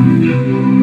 Thank you.